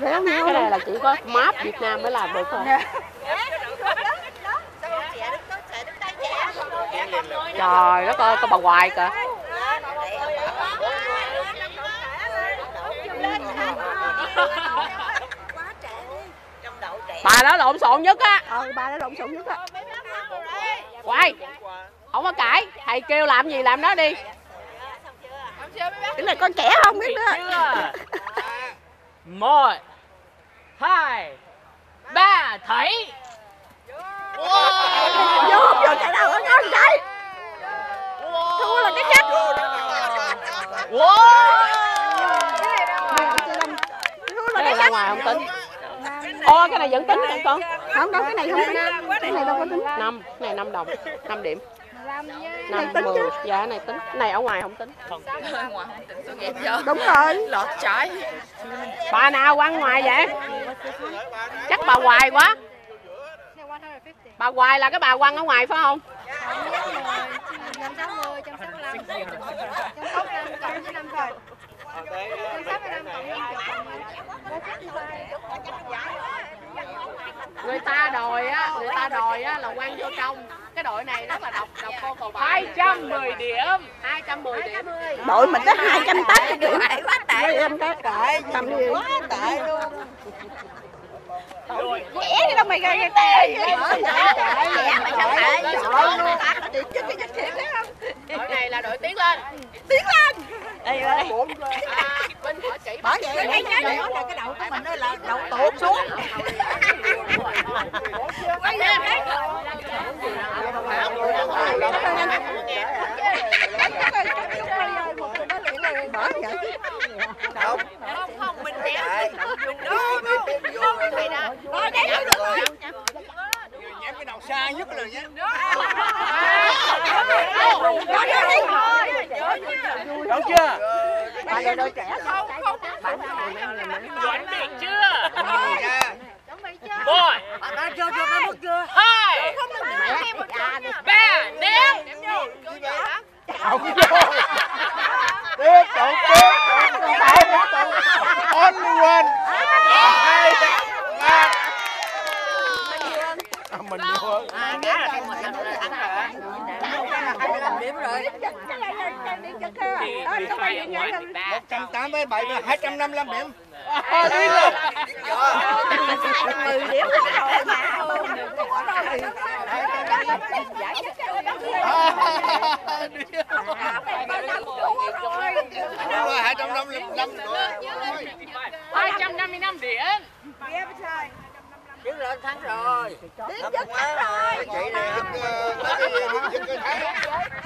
nhau cái này là chỉ có map Việt Nam mới làm được thôi. Trời đất ơi có bà hoài kìa. Bà đó lộn xộn nhất á. Ờ bà đã lộn xộn nhất á. Quay không có cãi. Thầy kêu làm gì làm đó đi. Cái này con trẻ không biết nữa một hai ba thấy vô vô chạy đâu ở con chạy thua là cái chết wow thua là cái chết ngoài không tính ô cái này vẫn tính hả con không đâu cái này không tính cái này đâu có tính năm cái này năm đồng 5 điểm năm mười dạ này tính. Cái này ở ngoài không tính. Đúng rồi. Lọt trái. Bà nào quăng ngoài vậy? Chắc bà hoài quá. Bà hoài là cái bà quăng ở ngoài phải không? Người ta đòi á người ta đòi á là quăng vô trong cái đội này rất là độc độc cô cầu bài 210 điểm. 210 điểm. Đội mình tới hai trăm tám mươi quá tệ. Em cái cầm gì? Tệ Trẻ đi đâu mày gây gây tệ vậy? Trẻ mày sao tệ. Chứ cái dịch thiệt không? đội này là đội tiến lên. Tiến lên! Đây đây. à, bên hỏi chỉ Bỏ vậy cái nhớ là cái đầu của mình nó là đầu tuột xuống. Quay lên đấy. Bỏ vậy. Không không mình nhẹ đó không mình đó Bỏ vậy được rồi. nhắm cái đầu xa nhất là nhé Bỏ vô đi. đúng chưa Bà là đội trẻ. chuẩn bị chưa dạ một Cho cho cái bước chưa? hai ba điểm không vô tiếp tục tiếp tục tiếp tục only one hai ba À, mình vô thì hai ở ngoài thì ba 187 và 255 điểm à, đi luôn Mười điểm rồi mà. Đúng rồi 255 mươi 255 điểm Thắng quá. rồi. Chị này hết hết cái tháng